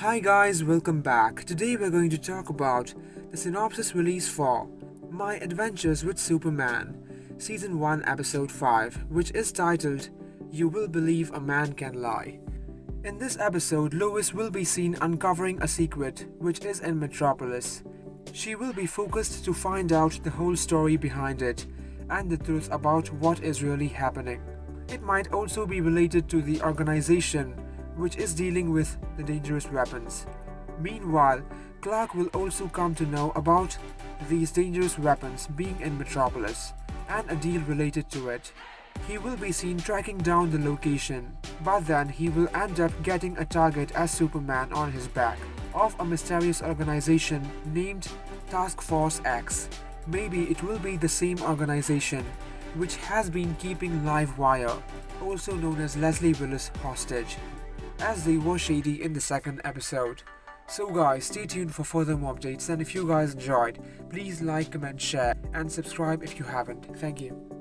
Hi guys, welcome back. Today we're going to talk about the synopsis release for My Adventures with Superman, Season 1, Episode 5, which is titled You Will Believe a Man Can Lie. In this episode, Lois will be seen uncovering a secret which is in Metropolis. She will be focused to find out the whole story behind it and the truth about what is really happening. It might also be related to the organization which is dealing with the dangerous weapons. Meanwhile, Clark will also come to know about these dangerous weapons being in Metropolis and a deal related to it. He will be seen tracking down the location, but then he will end up getting a target as Superman on his back of a mysterious organization named Task Force X. Maybe it will be the same organization which has been keeping Livewire, also known as Leslie Willis, hostage, as they were shady in the second episode. So guys, stay tuned for further more updates and if you guys enjoyed, please like, comment, share and subscribe if you haven't. Thank you.